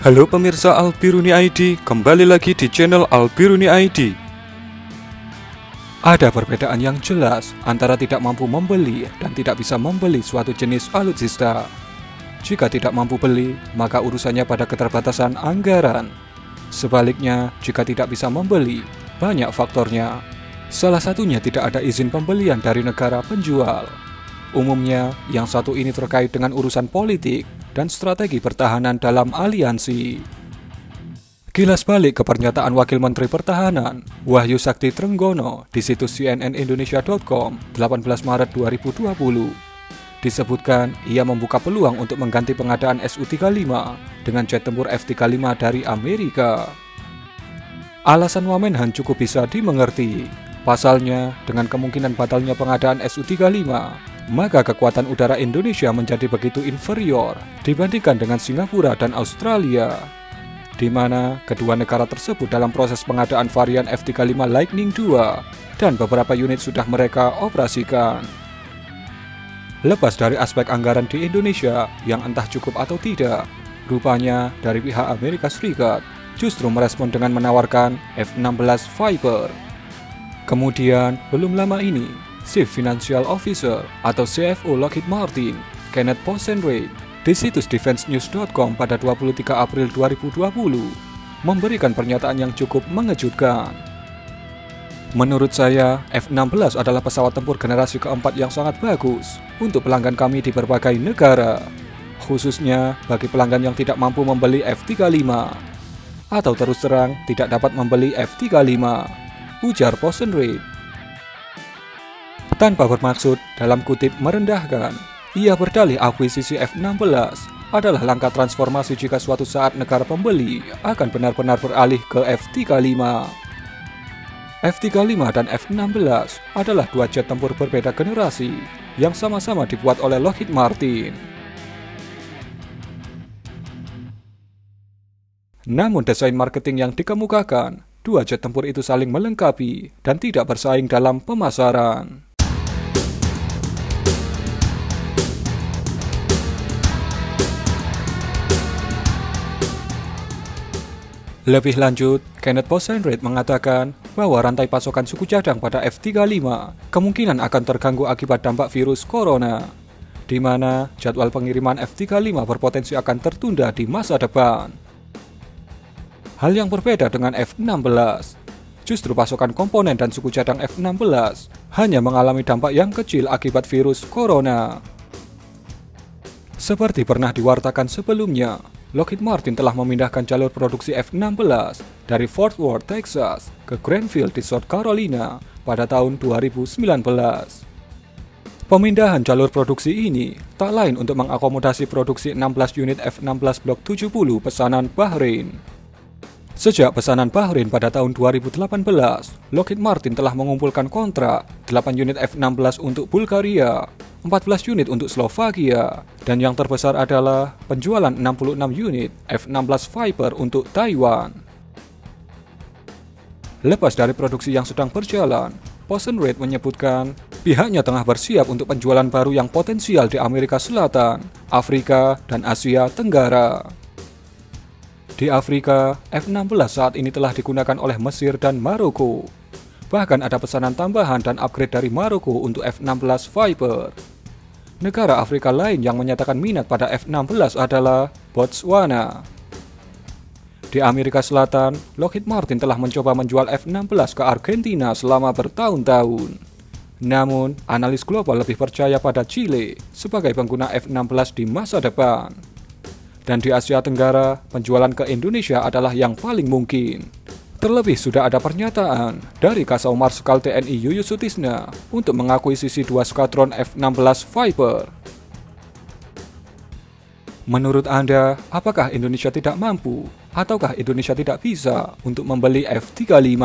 Halo pemirsa Albiruni ID, kembali lagi di channel Albiruni ID. Ada perbedaan yang jelas antara tidak mampu membeli dan tidak bisa membeli suatu jenis alutsista. Jika tidak mampu beli, maka urusannya pada keterbatasan anggaran. Sebaliknya, jika tidak bisa membeli, banyak faktornya. Salah satunya tidak ada izin pembelian dari negara penjual. Umumnya, yang satu ini terkait dengan urusan politik dan strategi pertahanan dalam aliansi. Kilas balik ke pernyataan Wakil Menteri Pertahanan, Wahyu Sakti Trenggono di situs cnnindonesia.com 18 Maret 2020. Disebutkan ia membuka peluang untuk mengganti pengadaan Su-35 dengan jet tempur F-35 dari Amerika. Alasan Wamenhan cukup bisa dimengerti. Pasalnya, dengan kemungkinan batalnya pengadaan Su-35, maka kekuatan udara Indonesia menjadi begitu inferior dibandingkan dengan Singapura dan Australia, di mana kedua negara tersebut dalam proses pengadaan varian F-35 Lightning II dan beberapa unit sudah mereka operasikan. Lepas dari aspek anggaran di Indonesia yang entah cukup atau tidak, rupanya dari pihak Amerika Serikat justru merespon dengan menawarkan F-16 Viper. Kemudian, belum lama ini, Chief Financial Officer atau CFO Lockheed Martin, Kenneth Posenrade, di situs defensenews.com pada 23 April 2020, memberikan pernyataan yang cukup mengejutkan. Menurut saya, F-16 adalah pesawat tempur generasi keempat yang sangat bagus untuk pelanggan kami di berbagai negara, khususnya bagi pelanggan yang tidak mampu membeli F-35 atau terus terang tidak dapat membeli F-35, ujar Posenrade. Tanpa bermaksud dalam kutip merendahkan, ia berdalih akuisisi F-16 adalah langkah transformasi jika suatu saat negara pembeli akan benar-benar beralih ke F-35. F-35 dan F-16 adalah dua jet tempur berbeda generasi yang sama-sama dibuat oleh Lockheed Martin. Namun desain marketing yang dikemukakan, dua jet tempur itu saling melengkapi dan tidak bersaing dalam pemasaran. Lebih lanjut, Kenneth Posenrade mengatakan bahwa rantai pasokan suku cadang pada F-35 kemungkinan akan terganggu akibat dampak virus corona, di mana jadwal pengiriman F-35 berpotensi akan tertunda di masa depan. Hal yang berbeda dengan F-16, justru pasokan komponen dan suku cadang F-16 hanya mengalami dampak yang kecil akibat virus corona. Seperti pernah diwartakan sebelumnya, Lockheed Martin telah memindahkan jalur produksi F-16 dari Fort Worth, Texas ke Greenville di South Carolina pada tahun 2019. Pemindahan jalur produksi ini tak lain untuk mengakomodasi produksi 16 unit F-16 Block 70 pesanan Bahrain. Sejak pesanan Bahrain pada tahun 2018, Lockheed Martin telah mengumpulkan kontrak 8 unit F-16 untuk Bulgaria, 14 unit untuk Slovakia, dan yang terbesar adalah penjualan 66 unit F-16 Viper untuk Taiwan. Lepas dari produksi yang sedang berjalan, Posen Red menyebutkan pihaknya tengah bersiap untuk penjualan baru yang potensial di Amerika Selatan, Afrika, dan Asia Tenggara. Di Afrika, F-16 saat ini telah digunakan oleh Mesir dan Maroko. Bahkan ada pesanan tambahan dan upgrade dari Maroko untuk F-16 Viper. Negara Afrika lain yang menyatakan minat pada F-16 adalah Botswana. Di Amerika Selatan, Lockheed Martin telah mencoba menjual F-16 ke Argentina selama bertahun-tahun. Namun, analis global lebih percaya pada Chile sebagai pengguna F-16 di masa depan. Dan di Asia Tenggara, penjualan ke Indonesia adalah yang paling mungkin. Terlebih sudah ada pernyataan dari Kasau Marskal TNI Yuyusutisna untuk mengakui sisi dua skadron F-16 Viper. Menurut Anda, apakah Indonesia tidak mampu ataukah Indonesia tidak bisa untuk membeli F-35?